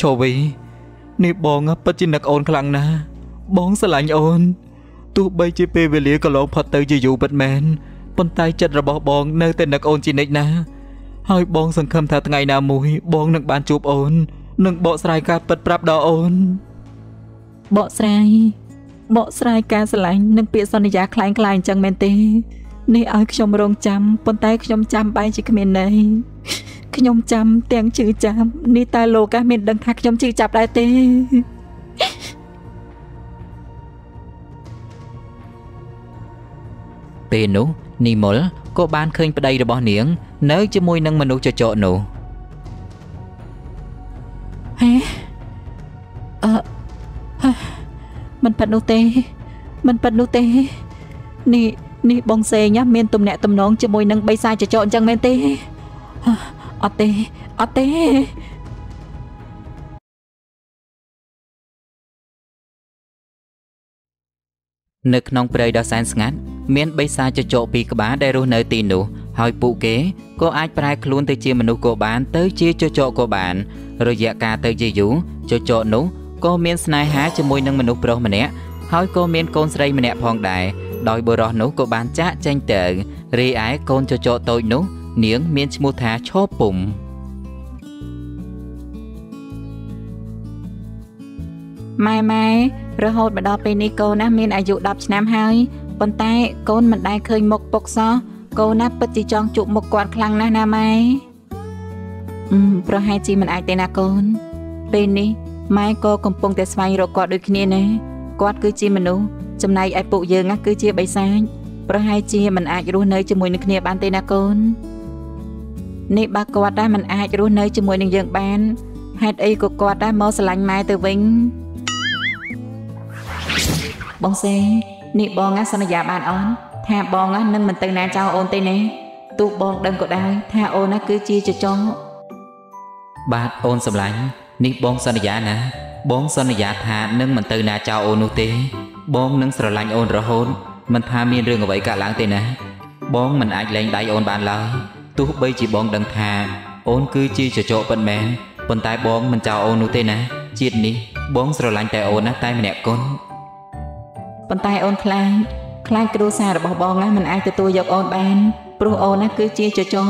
ឈូវីនេះបងពិតជានឹកអូនខ្លាំងណាស់បងស្រឡាញ់អូនទោះបីជាពេលវេលាកន្លងផុតទៅជាយូរពិតមែនប៉ុន្តែចិត្តរបស់បងនៅតែនឹកអូនជានិច្ចណាស់ហើយបងសង្ឃឹមថាថ្ងៃណាមួយបងនឹងបានជួបអូននិងបកស្រាយការពិតប្រាប់ដល់អូនបកស្រាយបកស្រាយការស្រឡាញ់និងពាក្យសន្យាคล้ายៗអញ្ចឹងមែនទេនេះឲ្យខ្ញុំរងចាំប៉ុន្តែខ្ញុំចាំបែរជាគ្មានន័យ ខ្ញុំចាំទាំងជឿចាំនេះតើលោកកាសមានដឹងថាខ្ញុំជឿចាប់ដែរទេពេលនោះនីមុលក៏បានឃើញប្តីរបស់នាង នៅជាមួយនឹងមនុស្សចចកនោះហេអឺមិនប៉ិតនោះទេ មិនប៉ិតនោះទេនេះនេះបងសេងមានទំនាក់ទំនងជាមួយនឹងបិសាចចកអញ្ចឹងមែនទេ អត់ទេអត់ទេនៅក្នុងព្រៃដ៏សែនស្ងាត់មានបិសាចចកពីរក្បាលដែលរស់នៅទីនោះហើយពួកគេក៏អាចប្រែខ្លួនទៅជាមនុស្សក៏បាន ទៅជាចចកក៏បាន រយៈកាលទៅជាយូរចចកនោះក៏មានស្នេហាជាមួយនឹងមនុស្សប្រុសម្នាក់ហើយក៏មានកូនស្រីម្នាក់ផងដែរដោយបុរសនោះក៏បានចាក់ចេញទៅរីឯកូនចចកតូចនោះ នាងមានឈ្មោះថាឈោពុំម៉ែម៉ែរហូតមកដល់ពេលនេះកូនណាមានអាយុ10ឆ្នាំហើយប៉ុន្តែកូនមិនដែលឃើញមុខពុកសោះកូនណាពិតជាចង់ជួបមុខគាត់ខ្លាំងណាស់ណាម៉ែអឺប្រហែលជាមិនអាចទេណាកូន ពេលនេះម៉ែក៏កំពុងតែស្វែងរកគាត់ដូចគ្នាណាគាត់គឺជាមនុស្សចំណែកឯពួកយើងគឺជាបិសាចប្រហែលជាមិនអាចរស់នៅជាមួយនឹងគ្នាបានទេណាកូន នេះបើគាត់ដែរមិនអាចរស់នៅជាមួយនឹងយើងបានហេតុអីក៏គាត់ដែរមកស្រឡាញ់ម៉ែទៅវិញបងសេនេះបងណាសន្យាបានអូនថាបងណានឹងមិនទៅណាចោលអូនទេណាទោះបងដឹងក៏ដោយថាអូនណាគឺជាចចងបាទអូនសម្លាញ់នេះបងសន្យាណា បងសន្យាថានឹងមិនទៅណាចោលអូននោះទេ បងនឹងស្រឡាញ់អូនរហូតមិនថាមានរឿងអ្វីកើតឡើងទេណា បងមិនអាចលែងដៃអូនបានឡើយ ទោះបីជាបងដឹងថា អូនគឺជាចចកពិតមែនប៉ុន្តែបងមិនចោលអូននោះទេណាជាតិនេះបងស្រឡាញ់តែអូនណាតែម្នាក់គុណប៉ុន្តែអូនខ្លាចខ្លាចគ្រួសាររបស់បងណាមិនអាចទទួលយកអូនបានព្រោះអូនណាគឺជាចចក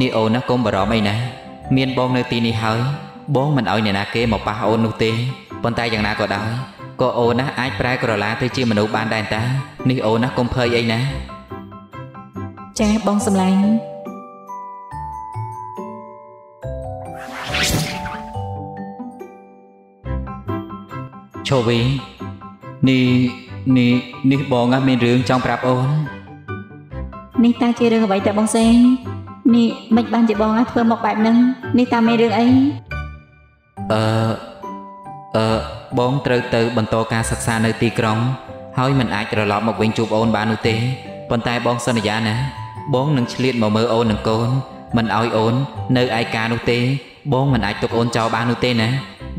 នេះអូនណាកុំបារម្ភអីណាមានបងនៅទីនេះហើយបងមិនអោយអ្នកណាគេមកប៉ះអូននោះទេប៉ុន្តែយ៉ាងណាក៏ដោយក៏អូនណាអាចប្រែក្រឡាទៅជាមនុស្សបានដែរតានេះអូនណាកុំភ័យអីណា ចាបងសម្លាញ់ឈូវីនេះនេះនេះបងមានរឿងចង់ប្រាប់អូននេះតើជារឿងអ្វីតើបងសេងនេះមិនបានជាបងធ្វើមកបែបហ្នឹងនេះតើមានរឿងអីអឺអឺបងត្រូវទៅបន្តការសិក្សានៅទីក្រុង ហើយមិនអាចត្រឡប់មកវិញជួបអូនបាននោះទេប៉ុន្តែបងសន្យាណា បងនឹងឆ្លៀតមកមើលអូននិងកូនមិនឲ្យអូន នៅឯកានោះទេ បងមិនអាចទុកអូនចោលបាននោះទេណា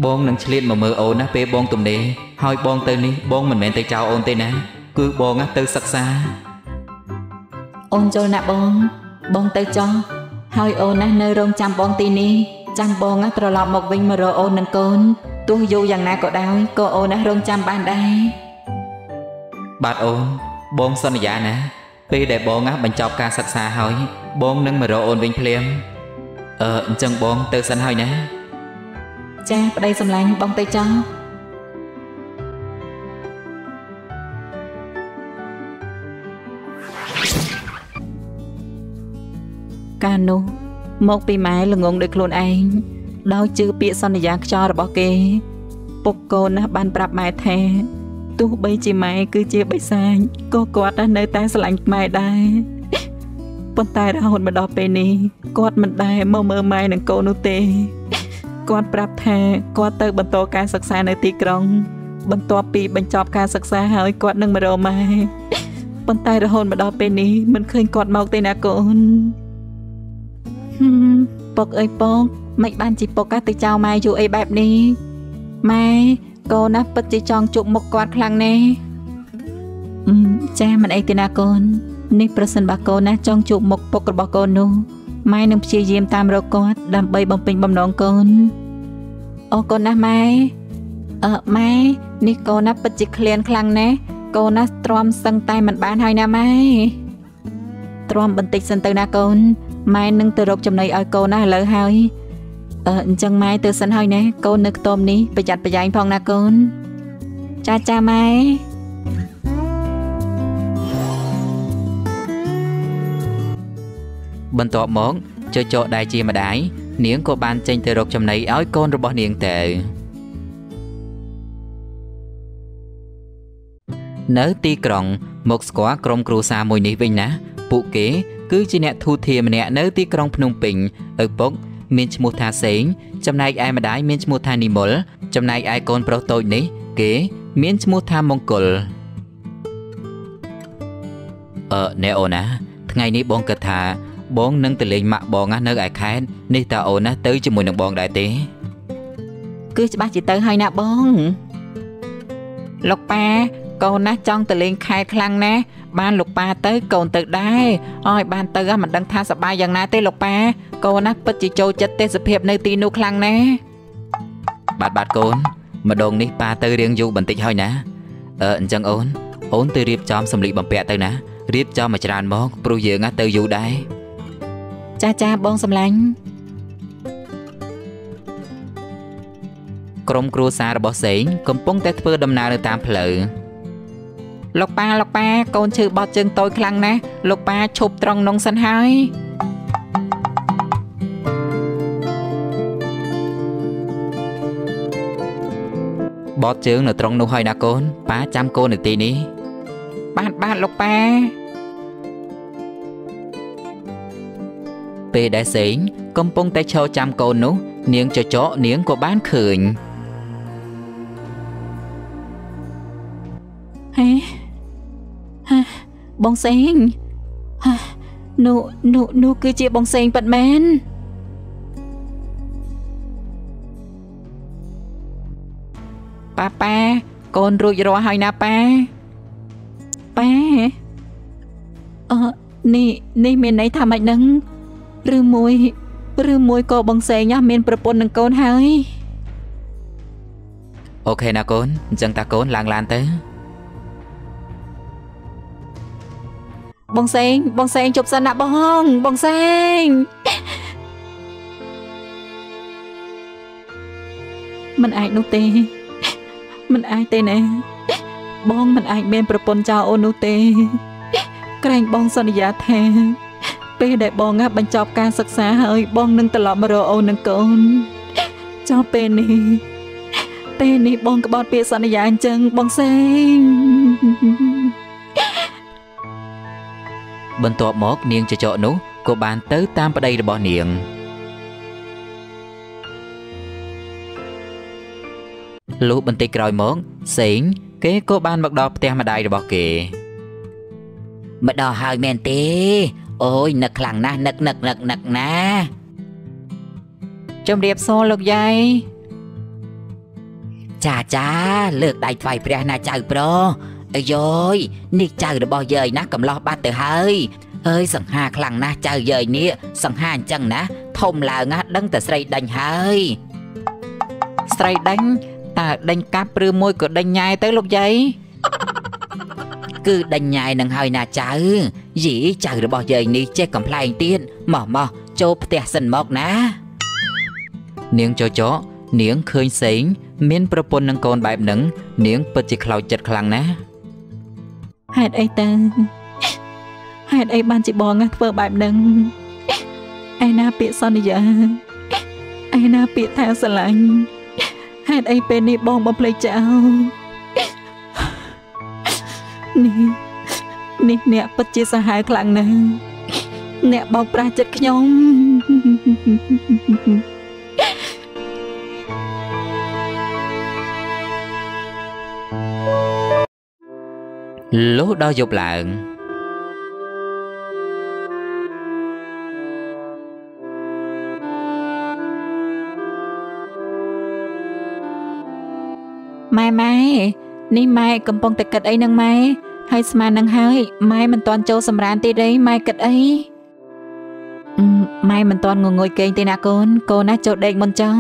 បងនឹងឆ្លៀតមកមើលអូនណាពេលបងទំនេរហើយបងទៅនេះបងមិនមែនទៅចោលអូនទេណា គឺបងទៅសិក្សាអូនចូលណាបង បងទៅចោះហើយអូនណានៅរងចាំបងទីនេះចាំបងណាត្រឡប់មកវិញមករកអូននិងកូនទោះយូរយ៉ាងណាក៏ដោយក៏អូនណារងចាំបានដែរបាទអូនបងសន្យាណា ពេលដែលបងណាបញ្ចប់ការសិក្សាហើយបងនឹងមករកអូនវិញភ្លាមអឺអញ្ចឹងបងទៅសិនហើយណាចាប្តីសម្លាញ់បងទៅចង់កាលនោះមកពីម៉ែល្ងងដោយខ្លួនឯងដោយជឿពាក្យសន្យាខ្យល់របស់គេ ពុកកូនណាស់បានប្រាប់ម៉ែថា ទោះបីជាម៉ែគឺជាបិសាចក៏គាត់នៅតែស្រឡាញ់ម៉ែដែរប៉ុន្តែរហូតមកដល់ពេលនេះគាត់មិនដែលមកមើលម៉ែនិងកូននោះទេគាត់ប្រាប់ថាគាត់ទៅបន្តការសិក្សានៅទីក្រុង បន្ទាប់ពីបញ្ចប់ការសិក្សាហើយគាត់នឹងមករកម៉ែប៉ុន្តែរហូតមកដល់ពេលនេះមិនឃើញគាត់មកទេណាកូនពុកអើយពុកមិនបានជីពុកទៅចៅម៉ែយូរអីបែបនេះម៉ែ កូនណាពិតជាចង់ជួបមុខគាត់ខ្លាំងណាស់ចាមិនអីទេណាកូននេះប្រសិនបើកូនណាចង់ជួបមុខពុករបស់កូននោះម៉ែនឹងព្យាយាមតាមរកគាត់ដើម្បីបំពេញបំណងកូនអរគុណណាស់ម៉ែអឺម៉ែនេះកូនណាពិតជាឃ្លានខ្លាំងណាស់កូនណាទ្រាំសឹងតែមិនបានហើយណាម៉ែទ្រាំបន្តិចសិនទៅណាកូនម៉ែនឹងទៅរកចំណីឲ្យកូនណាឥឡូវហើយ អឺអញ្ចឹងម៉ែទៅសិនហើយណាកូននៅខ្ទមនេះប្រយ័ត្នប្រយែងផងណាកូនចាចាម៉ែបន្ទាប់មកចចកដែលជាម្ដាយនាងក៏បានចេញទៅរកចំណីឲ្យកូនរបស់នាងទៅនៅទីក្រុង មកស្គាល់ក្រុមគ្រួសារមួយនេះវិញណា ពួកគេ គឺជាអ្នកធូធាម្នាក់នៅទីក្រុងភ្នំពេញឪពុក មានឈ្មោះថាសេង ចំណែកឯម្ដាយមានឈ្មោះថានិមល ចំណែកឯកូនប្រុសតូចនេះ គេមានឈ្មោះថាមង្គលអឺណែអូនណាថ្ងៃនេះបងគិតថាបងនឹងទៅលេងម៉ាក់បងណានៅឯខេត្តនេះតើអូនណាទៅជាមួយនឹងបងដែរទេគឺច្បាស់ជាទៅហើយណាបងលោកប៉ា កូនណាចង់ទៅលេងខេត្តខ្លាំងណាស់បានលោកប៉ាទៅកូនទៅដែរអើយបានទៅមិនដឹងថាសប្បាយយ៉ាងណាទេលោកប៉ាកូនណាពិតជាចូលចិត្តទេសភាពនៅទីនោះខ្លាំងណាស់បាទបាទកូនម្ដងនេះប៉ាទៅរៀងយូរបន្តិចហើយណាអឺអញ្ចឹងអូនអូនទៅរៀបចំសម្លៀកបំពាក់ទៅណារៀបចំមកច្រើនមកព្រោះយើងណាទៅយូរដែរចាចាបងសំឡាញ់ក្រុមគ្រួសាររបស់សេងកំពុងតែធ្វើដំណើរនៅតាមផ្លូវ លោកប៉ាលោកប៉ាកូនឈឺបត់ជើងតូចខ្លាំងណាស់លោកប៉ាឈប់ត្រង់នងសិនហើយបត់ជើងនៅត្រង់នោះហើយណាកូនប៉ាចាំកូននៅទីនេះបាទបាទលោកប៉ាពេលដែលសេង កំពុងតែឈរចាំកូននោះ នាងចចកនាងក៏បានឃើញ បងសេងហេនោះនោះនោះគឺជាបងសេងប៉ាត់មែនប៉ាប៉ាកូនរួចរាល់ហើយណាប៉ាប៉ាអឺនេះនេះមានន័យថាម៉េចនឹងឬមួយឬមួយក៏បងសេងហ៎មានប្រពន្ធនឹងកូនហើយអូខេណាកូនអញ្ចឹងតាកូនឡើងឡានទៅ បងសេងបងសេងជប់សិនណាបងបងសេងមិនអាចនោះទេមិនអាចទេណាបងមិនអាចមានប្រពន្ធចោលអូននោះទេ ក្រែងបងសន្យាថាពេលដែលបងណាបញ្ចប់ការសិក្សាហើយបងនឹងត្រឡប់មករកអូននឹងកូនចោលពេលនេះពេលនេះបងក្បត់ពាក្យសន្យាអញ្ចឹងបងសេង បន្ទាប់មក នាងចចកនោះក៏បានទៅតាមប្តីរបស់នាងលុះបន្តិចក្រោយមកសេង គេក៏បានមកដល់ផ្ទះម្ដាយរបស់គេមកដល់ហើយមែនទេ អូយនឹកខ្លាំងណាស់នឹកនឹកនឹកនឹកណាជំរាបសួរលោកយាយចាចាលើកដៃថ្វាយព្រះណាចៅប្រុស អាយយនេះចៅរបស់យាយណាកំឡោះបាត់ទៅហើយអើយសង្ហាខ្លាំងណាស់ចៅយាយនេះសង្ហាអញ្ចឹងណាធំឡើងណាដឹងតែស្រីដេញហើយស្រីដេញតើដេញកាប់ឬមួយក៏ដេញញ៉ែទៅលោកយាយគឺដេញញ៉ាយនឹងហើយណាចៅយីចៅរបស់យាយនេះចេះកំ pl ែងទៀតម៉ោះម៉ោះចូលផ្ទះសិនមកណា នាងចចកនាងឃើញសេងមានប្រពន្ធនឹងកូនបែបហ្នឹងនាងពិតជាខ្លោចចិត្តខ្លាំងណាស់ ហេតុអីទៅហេតុអីបានជាបងណាធ្វើបែបហ្នឹងឯណាពាក្យសន្យាឯណាពាក្យថាស្រឡាញ់ហេតុអីពេលនេះបងបំភ្លេចចោលនេះនេះអ្នកពិតជាសាហាវខ្លាំងណាស់អ្នកបោកប្រាស់ចិត្តខ្ញុំ លុះដល់យប់ឡើងម៉ែម៉ែនេះម៉ែកំពុងតែគិតអីនឹងម៉ែហើយស្មាននឹងហើយម៉ែមិនទាន់ចូលសម្រានទេទេម៉ែគិតអីអឺម៉ែមិនទាន់ងងុយគេងទេណាកូនកូនណាចូលដេកមុនចោះ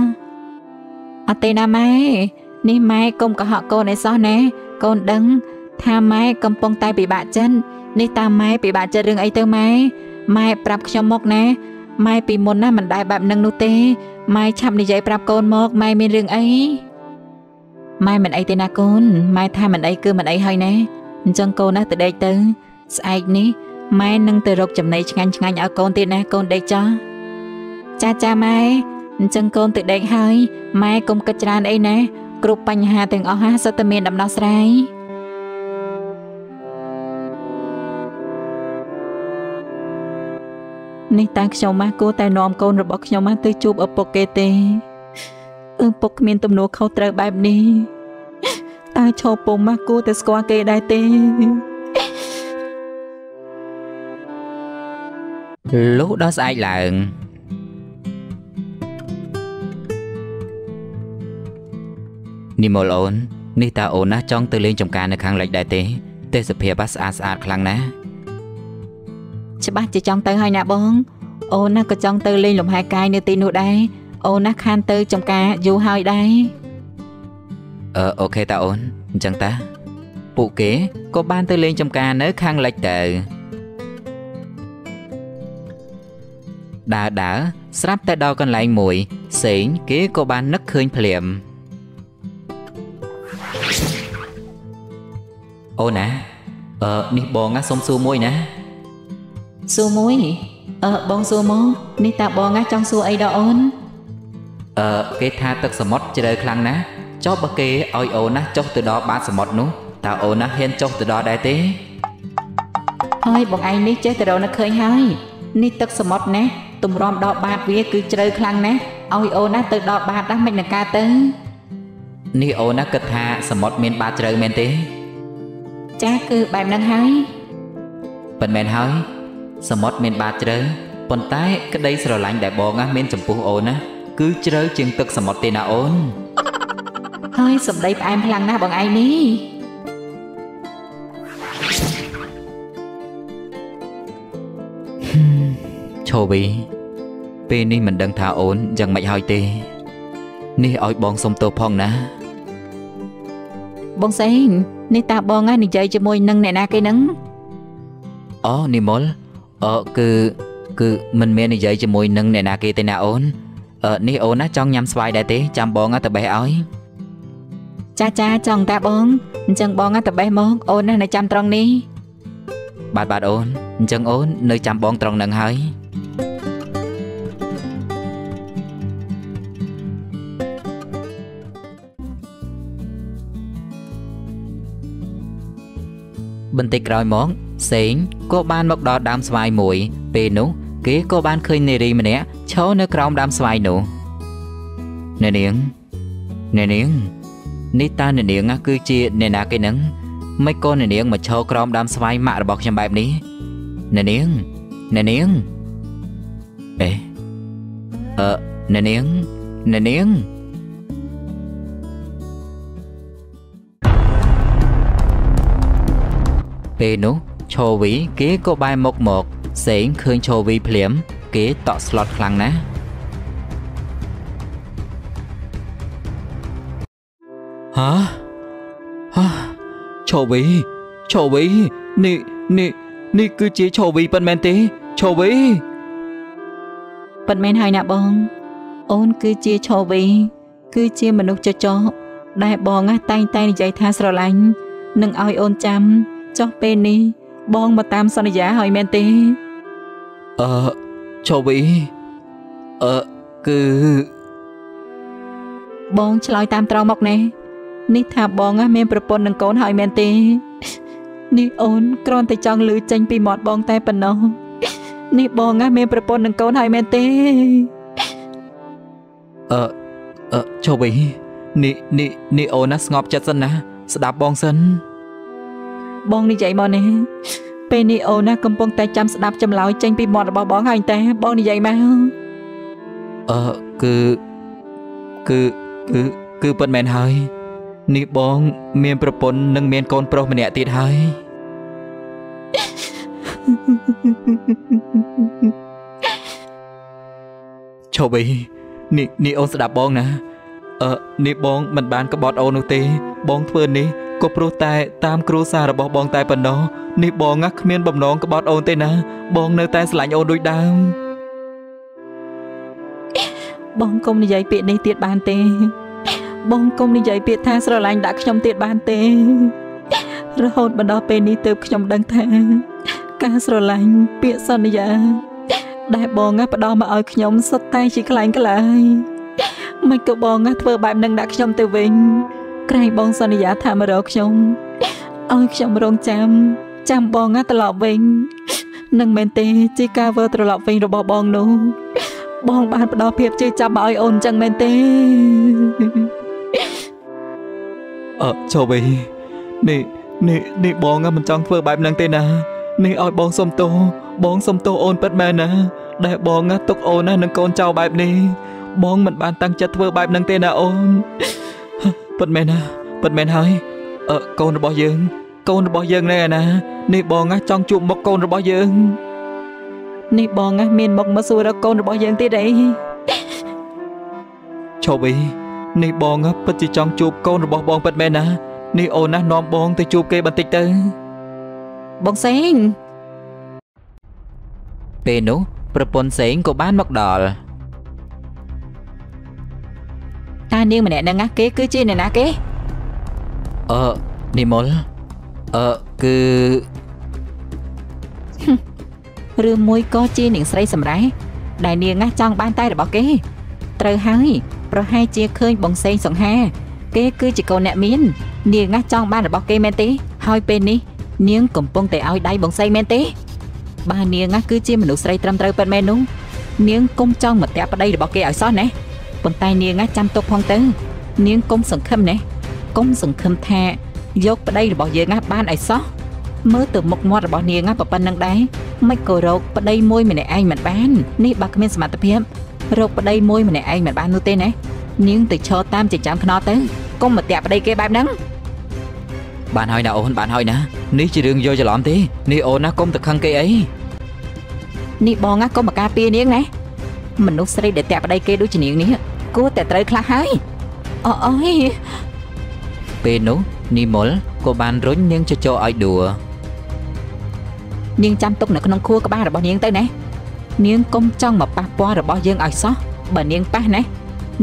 អត់ទេណាម៉ែនេះម៉ែកុំកុហកកូនឲ្យសោះណាកូនដឹង ថាម៉ែកំពុងតែពិបាកចិត្តនេះតាម៉ែពិបាកចិត្តរឿងអីទៅម៉ែម៉ែប្រាប់ខ្ញុំមកណាម៉ែពីមុនណាមិនដែលបែបនឹងនោះទេម៉ែឆាប់និយាយប្រាប់កូនមកម៉ែមានរឿងអីម៉ែមិនអីទេណាកូនម៉ែថាមិនអីគឺមិនអីហើយណាអញ្ចឹងកូនណាទៅដេកទៅ ស្អែកនេះម៉ែនឹងទៅរកចំណីឆ្ងាញ់ឆ្ងាញ់ឲ្យកូនទៀតណាកូនដេកចោះចាចាម៉ែអញ្ចឹងកូនទៅដេកហើយម៉ែកុំគិតច្រើនអីណាគ្រប់បញ្ហាទាំងអស់ហាសុទ្ធតែមានដំណោះស្រាយ នេះតាខ្ញុំម៉ាគួរតែនាំកូនរបស់ខ្ញុំម៉ាទៅជួបឪពុកគេទេឪពុកគ្មានទំនួលខុសត្រូវបែបនេះតើឈោពុំម៉ាគួរតែស្គាល់គេដែរទេលុះដល់ស្អែកឡើងនិមលអូននេះតើអូនណាចង់ទៅលេងចំការនៅខាងលិចដែរទេទេសភាពបាស្អាតស្អាតខ្លាំងណាស់ ច្បាស់ជាចង់ទៅហើយណាបង អូនណាក៏ចង់ទៅលេងលំហែកាយនៅទីនោះដែរអូនណាខានទៅចំការយូរហើយដែរអឺអូខេតាអូនអញ្ចឹងតាពួកគេក៏បានទៅលេងចំការនៅខាងលិចទៅដើរដើរស្រាប់តែដល់កន្លែងមួយសេងគេក៏បាននឹកឃើញភ្លាមអូនណាអឺនេះបងណាសុំសួរមួយណា សួរមួយអឺបងសួរមកនេះតាបងណាចង់សួរអីដល់អូនអឺគេថាទឹកសមុទ្រជ្រៅខ្លាំងណាស់ចុះបើគេឲ្យអូនណាចុះទៅដល់បាតសមុទ្រនោះតើអូនណាហ៊ានចុះទៅដល់ដែរទេហើយបងឯងនេះចេះតែរកនឹកឃើញហើយនេះទឹកសមុទ្រណាទម្រាំដល់បាតវាគឺជ្រៅខ្លាំងណាស់ឲ្យអូនណាទៅដល់បាតណាមិននឹងការទៅនេះអូនណាគិតថាសមុទ្រមានបាតជ្រៅមែនទេ ចាគឺបែបហ្នឹងហើយប៉ុន្មានហើយ សមុទ្រមានបាតជ្រៅប៉ុន្តែក្តីស្រឡាញ់ដែលបងណាមានចំពោះអូនណាគឺជ្រៅជាងទឹកសមុទ្រទេណាអូនហើយសម្ដីផ្អែមខ្លាំងណាស់បងឯងនេះឈូវីពេលនេះមិនដឹងថាអូនយ៉ាងម៉េចហើយទេ នេះឲ្យបងសុំទោសផងណា បងសេងនេះតាបងណានិយាយជាមួយនឹងអ្នកណាគេហ្នឹងអូនិមល អឺគឺគឺមិនមាននិយាយជាមួយនឹងអ្នកណាគេទេណាអូនអឺនេះអូនណាចង់ញ៉ាំស្វាយដែរទេចាំបងណាទៅបេះឲ្យចាចាចង់តាបងអញ្ចឹងបងណាតបេះមកអូនណានៅចាំត្រង់នេះបាទបាទអូនអញ្ចឹងអូននៅចាំបងត្រង់នឹងហើយបន្តិចក្រោយមក សេងក៏បានមកដល់ដើមស្វាយមួយ ពេលនោះ គេក៏បានឃើញនារីម្នាក់ឈរនៅក្រោមដើមស្វាយនោះអ្នកនាងអ្នកនាងនេះតើអ្នកនាងណាគឺជាអ្នកណាគេនឹងមិនក៏អ្នកនាងមកឈរក្រោមដើមស្វាយម៉ាក់របស់ខ្ញុំបែបនេះអ្នកនាងអ្នកនាងអេអឺអ្នកនាងអ្នកនាងពេលនោះ ឈោវីគេក៏បែរមុខមកសេងឃើញឈោវីភ្លាម គេតក់ស្លុតខ្លាំងណាស់ហ៎ហ៎ឈោវីឈោវីនេះនេះនេះគឺជាឈោវីប៉ុន្មានទេឈោវីប៉ិតមែនហើយណាបង អូនគឺជាឈូវីគឺជាមនុស្សចចោដែលបងណាតែងតែនិយាយថាស្រឡាញ់នឹងឲ្យអូនចាំចុះពេលនេះ បងមកតាមសន្យាហើយមែនទេអឺឈោវីអឺគឺបងឆ្លើយតាមត្រង់មកណែនេះថាបងណាមានប្រពន្ធនឹងកូនហើយមែនទេនេះអូនគ្រាន់តែចង់លឺចេញពីមាត់បងតែប៉ុណ្ណោះនេះបងណាមានប្រពន្ធនឹងកូនហើយមែនទេអឺអឺឈោវីនេះនេះនេះអូនណាស្ងប់ចិត្តសិនណា ស្ដាប់បងសិន បងនិយាយមកនេះពេលនេះអូនណាកំពុងតែចាំស្ដាប់ចម្លើយចេញពីមាត់របស់បងហើយតែបងនិយាយមកអឺគឺគឺគឺគឺប៉ុន្មានហើយនេះបង មានប្រពន្ធនិងមានកូនប្រុសម្នាក់ទៀតហើយឈប់អីនេះនេះអូនស្ដាប់បងណាអឺនេះបងមិនបានក្បត់អូននោះទេ បងធ្វើនេះ ក៏ព្រោះតែតាមគ្រួសាររបស់បងតែប៉ុណ្ណោះនេះបងណាគ្មានបំណងក្បត់អូនទេណា បងនៅតែស្រឡាញ់អូនដូចដើមបងកុំនិយាយពាក្យនេះទៀតបានទេ បងកុំនិយាយពាក្យថាស្រឡាញ់ដាក់ខ្ញុំទៀតបានទេ រហូតមកដល់ពេលនេះទើបខ្ញុំដឹងថា ការស្រឡាញ់ពាក្យសន្យា ដែលបងណាផ្ដល់មកឲ្យខ្ញុំសុទ្ធតែជាខ្លាំងក្លាយមិនក៏បងណាធ្វើបែបនឹងដាក់ខ្ញុំទៅវិញ ក្រែងបងសន្យាថាមករកខ្ញុំឲ្យខ្ញុំរងចាំចាំបងណាត្រឡប់វិញនឹងមែនទេជាការវិលត្រឡប់វិញរបស់បងនោះបងបានផ្ដល់ភាពជឿចាប់មកឲ្យអូនអញ្ចឹងមែនទេអឺចុះវិញនេះនេះនេះបងណាមិនចង់ធ្វើបែបហ្នឹងទេណានេះឲ្យបងសុំទោសបងសុំទោសអូនពិតមែនណាដែលបងណាទុកអូនណានឹងកូនចៅបែបនេះបងមិនបានតាំងចិត្តធ្វើបែបហ្នឹងទេណាអូន ពិតមែនណាពិតមែនហើយអឺកូនរបស់យើង កូនរបស់យើងណែណានេះបងណាចង់ជួបមុខកូនរបស់យើងនេះបងណាមានមកមកសួររកកូនរបស់យើងទៀតអីឈប់អីនេះបងណាពិតជាចង់ជួបកូនរបស់បងពិតមែនណានេះអូនណានាំបងទៅជួបគេបន្តិចទៅបងសេងពេលនោះប្រពន្ធសេងក៏បានមកដល់ តានាងម្នាក់ហ្នឹងណាគេគឺជាអ្នកណាគេអឺនិមលអឺគឺឬមួយក៏ជានាងស្រីសម្រេចដែលនាងណាចង់បានតែរបស់គេ ត្រូវហើយប្រហែលជាឃើញបងសេងសង្ហា គេគឺជាកូនអ្នកមាន នាងណាចង់បានរបស់គេមែនទេ ហើយពេលនេះ នាងកំពុងតែឲ្យដៃបងសេងមែនទេបើនាងណាគឺជាមនុស្សស្រីត្រឹមត្រូវពិតមែននោះនាងកុំចង់មកតាក់ប្តីរបស់គេឲ្យសោះណា ប៉ុន្តែនាងណាចាំទុកផងទៅ នាងកុំសង្ឃឹមណាកុំសង្ឃឹមថា យកប្តីរបស់យើងណាបានឲ្យសោះមើលទៅមុខមាត់របស់នាងណាក៏ប៉ុណ្្នឹងដែរមិនក៏រកប្តីមួយម្នាក់ឯងមិនបាននេះបើគ្មានសមត្ថភាពរកប្តីមួយម្នាក់ឯងមិនបាននោះទេណានាងទៅឈរតាមចិញ្ចើមខ្នោទៅកុំមកតាក់ប្តីគេបែបហ្នឹងបានហើយណាអូនបានហើយណានេះជារឿងយកច្រឡំទេនេះអូនណាកុំទៅខឹងគេអីនេះបងណាកុំមកការពារនាងណាមនុស្សស្រីដែលតាក់ប្តីគេដូចជានាងនេះ គួរតែត្រូវខ្លះហើយអូអើយពេលនោះនិមលក៏បានរុញនាងចចកឲ្យដួលនាងចាំទុកនៅក្នុងខួរក្បាលរបស់នាងទៅណានាងកុំចង់មកប៉ះពាល់របស់យើងឲ្យសោះបើនាងប៉ះណា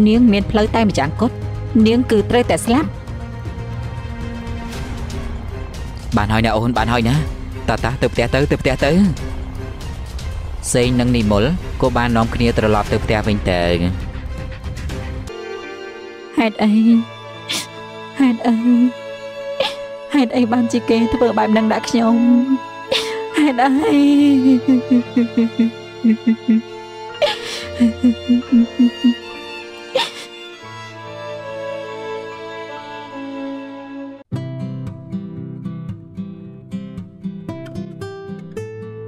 នាងមានផ្លូវតែម្ចាំងគត់នាងគឺត្រូវតែស្លាប់បានហើយណាអូនបានហើយណាតាតាទៅផ្ទះទៅទៅផ្ទះទៅសេងនិងនិមលក៏បាននាំគ្នាត្រឡប់ទៅផ្ទះវិញទៅហេ តុអីហេតុអីហេតុអីបានជាគេធ្វើបែបហ្នឹងដាក់ខ្ញុំហេតុអី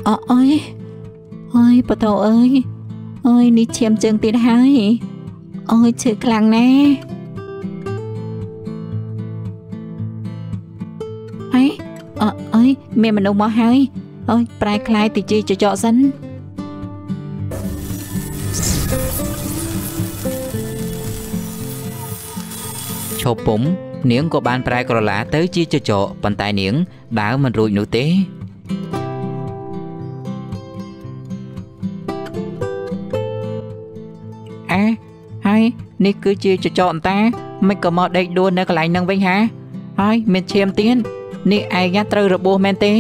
អអើយអើយបតោអើយអើយនេះឈាមជើងទៀតហើយអើយឈឺខ្លាំងណាស់ មានមនុស្សមកហើយអើយប្រែคล้ายទៅជាចចកសិន ឈប់ពុំនាងក៏បានប្រែក្រឡាទៅជាចចកប៉ុន្តែនាងដើរមិនរួចនោះទេ អាហើយនេះគឺជាចចកអន្តាមិនក៏មកដេកដួលនៅកន្លែងហ្នឹងវិញហាហើយមានឈាមទៀត នេះឯងញ៉ាត្រូវរបួសមែនទេ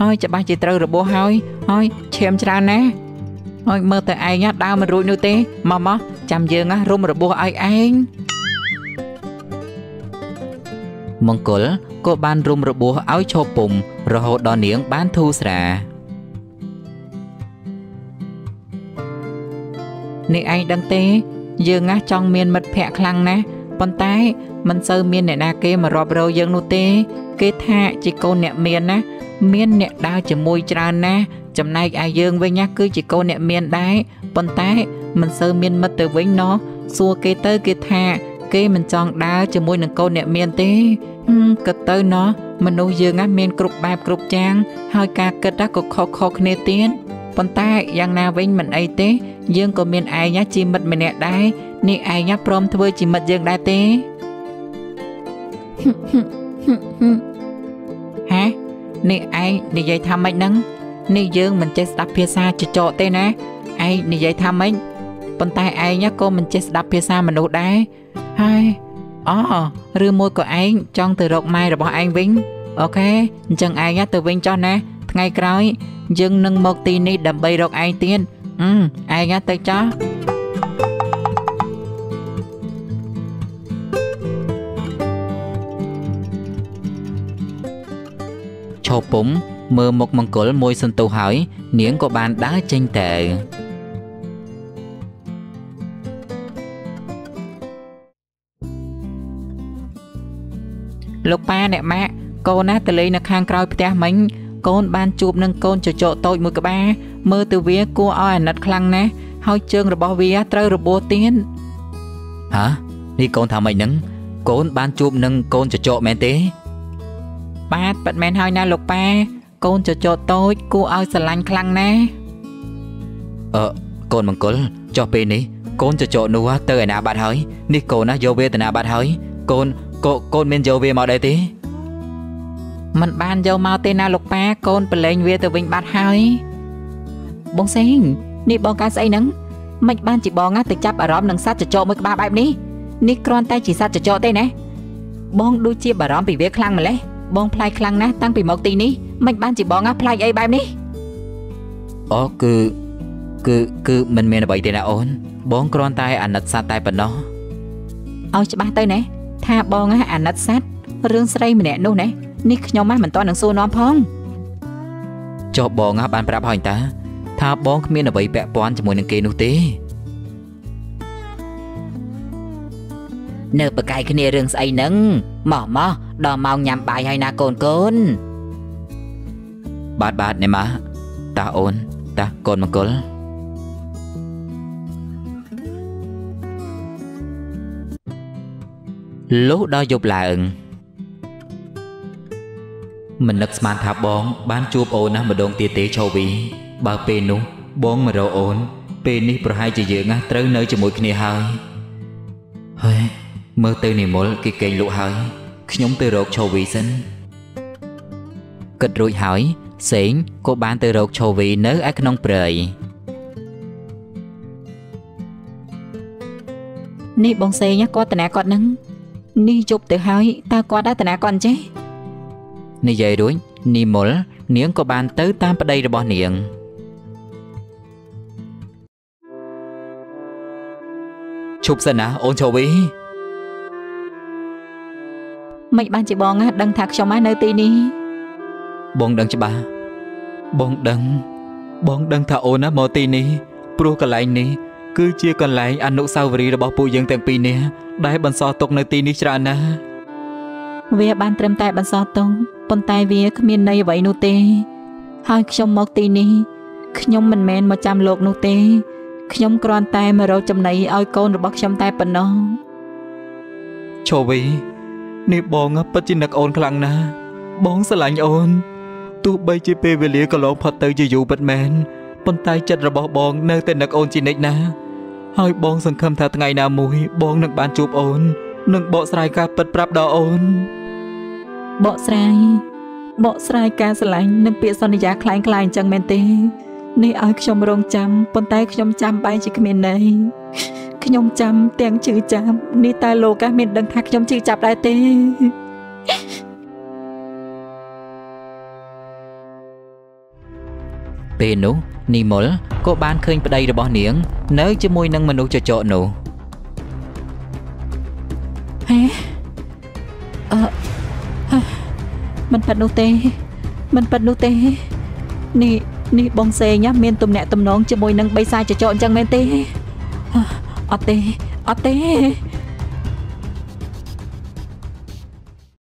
ហើយច្បាស់ជាត្រូវរបួសហើយហើយឈាមច្រើនណាស់ហើយមើលទៅឯងញ៉ាដើរមិនរួចនោះទេមកមកចាំយើងណារុំរបួសឲ្យឯងមង្គលក៏បានរុំរបួសឲ្យឈប់ពុំរហូតដល់នាងបានធូរស្រានេះឯងដឹងទេ យើងណាចង់មានមិត្តភ័ក្តិខ្លាំងណាស់ប៉ុន្តែមិនសូវមានអ្នកណាគេមករាប់រយយើងនោះទេ គេថាជាកូនអ្នកមានណាមានអ្នកដើរជាមួយច្រើនណាស់ចំណែកឯយើងវិញណាគឺជាកូនអ្នកមានដែរប៉ុន្តែមិនសូវមានមិត្តទៅវិញណោះសួរគេទៅគេថាគេមិនចង់ដើរជាមួយនឹងកូនអ្នកមានទេហឹមគិតទៅណោះមនុស្សយើងណាមានគ្រប់បែបគ្រប់យ៉ាងហើយការគិតណាក៏ខុសៗគ្នាទៀតប៉ុន្តែយ៉ាងណាវិញមិនអីទេ យើងក៏មានឯងណាជាមិត្តម្នាក់ដែរនេះឯងណាព្រមធ្វើជាមិត្តយើងដែរទេ ហានេះឯងនិយាយថាម៉េចហ្នឹងនេះយើងមិនចេះស្ដាប់ភាសាចចកទេណាឯងនិយាយថាម៉េចប៉ុន្តែឯងណាក៏មិនចេះស្ដាប់ភាសាមនុស្សដែរហើយអូឬមួយក៏ឯងចង់ទៅរកម៉ែរបស់ឯងវិញអូខេអញ្ចឹងឯងណាទៅវិញចុះណា ថ្ងៃក្រោយ យើងនឹងមកទីនេះដើម្បីរកឯងទៀតអឺឯងណាទៅចុះ ឈប់ពុំមើលមុខមង្គលមួយសន្ទុះហើយ នាងក៏បានដើរចេញទៅលោកប៉ាអ្នកម៉ាក់កូនណាទៅលេងនៅខាងក្រោយផ្ទះមិញកូនបានជួបនឹងកូនចចកតូចមួយក្បាលមើលទៅវាគួរឲ្យអាណិតខ្លាំងណាស់ហើយជើងរបស់វាត្រូវរបួសទៀតហ៎នេះកូនថាម៉េចហ្នឹងកូនបានជួបនឹងកូនចចកមែនទេ បាទប៉ាត់មែនហើយណាលោកប៉ាកូនចចកតូចគួរឲ្យស្រឡាញ់ខ្លាំងណាស់អឺកូនមង្គលចុះពេលនេះកូនចចកនោះទៅឯណាបាត់ហើយនេះកូនណាយកវាទៅណាបាត់ហើយកូនកូនកូនមានយកវាមកដែរទេมันបានយកមកទេណាលោកប៉ាកូនប្រឡែងវាទៅវិញបាត់ហើយបងសេងនេះបងកាស្អីហ្នឹងមិនបានជាបងណាទៅចាប់អារម្មណ៍នឹងសត្វចចកមួយក្បាលបែបនេះនេះគ្រាន់តែជាសត្វចចកទេណាបងដូចជាបារម្ភពីវាខ្លាំងម្ល៉េះ បងផ្លាយខ្លាំងណាស់តាំងពីមកទីនេះមិនបានជាបងណាផ្លាយអីបែបនេះអូគឺគឺគឺមិនមានអ្វីទេណាអូន បងគ្រាន់តែអាណិតសត្វតែប៉ុណ្ណោះឲ្យច្បាស់ទៅណាថាបងណាអាណិតសត្វរឿងស្រីម្នាក់នោះណានេះខ្ញុំណាមិនតន់នឹងសួរនាំផងចុះបងណាបានប្រាប់ហើយតា ថាបងគ្មានអ្វីពាក់ព័ន្ធជាមួយនឹងគេនោះទេនៅប្រកែកគ្នារឿងស្អីហ្នឹងម៉ោះម៉ោះ ដល់ម៉ោងញ៉ាំបាយហើយណាកូនកូន បាទបាទអ្នកម៉ាតាអូនតាកូនមង្គលលុះដល់យប់ឡើងមិននឹកស្មានថាបង បានជួបអូនណាម្ដងទៀតទេឆូវី បើពេលនោះបងមករកអូន ពេលនេះប្រហែលជាយើងណាត្រូវនៅជាមួយគ្នាហើយហើយមើលទៅនិមលគេកេងលក់ហើយ ខ្ញុំទៅរកឆូវីសិនគិតរួចហើយសេងក៏បានទៅរកឆូវីនៅឯក្នុងព្រៃនេះបងសេងណាគាត់តណាគាត់ហ្នឹងនេះជប់ទៅហើយតើគាត់ដែរតណាគាត់អញ្ចេះនិយាយរួចនីមុលនាងក៏បានទៅតាមប្តីរបស់នាងឈប់សិនណាអូនឆូវី មិនបានជាបងណាដឹងថាខ្ញុំណានៅទីនេះបងដឹងច្បាស់បងដឹង បងដឹងថាអូនណាមកទីនេះព្រោះកន្លែងនេះគឺជាកន្លែងអនុស្សាវរីយ៍របស់ពួកយើងទាំងពីរនាក់ដែលបន្សល់ទុកនៅទីនេះច្រើនណាស់វាបានត្រឹមតែបន្សល់ទុកប៉ុន្តែវាគ្មានន័យអ្វីនោះទេ ហើយខ្ញុំមកទីនេះខ្ញុំមិនមែនមកចាំលោកនោះទេខ្ញុំគ្រាន់តែមករកចំណីឲ្យកូនរបស់ខ្ញុំតែប៉ុណ្ណោះឆូវី នេះបងពិតជានឹកអូនខ្លាំងណាស់បងស្រឡាញ់អូនទោះបីជាពេលវេលាកន្លងផុតទៅជាយូរពិតមែនប៉ុន្តែចិត្តរបស់បងនៅតែនឹកអូនជានិច្ចណាស់ហើយបងសង្ឃឹមថាថ្ងៃណាមួយបងនឹងបានជួបអូននិងបកស្រាយការពិតប្រាប់ដល់អូន បកស្រាយបកស្រាយការស្រឡាញ់និងពាក្យសន្យាคล้ายៗអញ្ចឹងមែនទេនេះឲ្យខ្ញុំរងចាំប៉ុន្តែខ្ញុំចាំបែរជាគ្មានន័យ ខ្ញុំចាំទាំងជឿចាំនេះតើលោកមានដឹងថាខ្ញុំជឿចាប់ដែរទេពេលនោះនីមុលក៏បានឃើញប្តីរបស់នាង នៅជាមួយនឹងមនុស្សចចកនោះហេអឺហេមិនប៉ិតនោះទេ មិនប៉ិតនោះទេនេះនេះបងសេងណាមានទំនាក់ទំនងជាមួយនឹងបិសាចចចកអញ្ចឹងមែនទេ អឺអត់ទេអត់ទេ